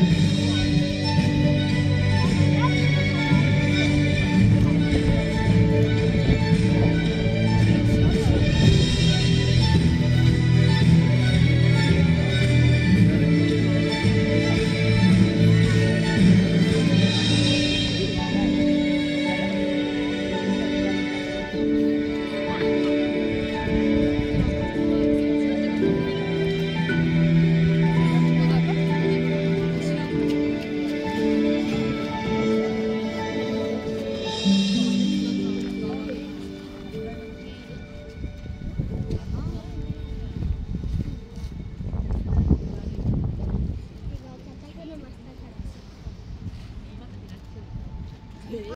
Yeah.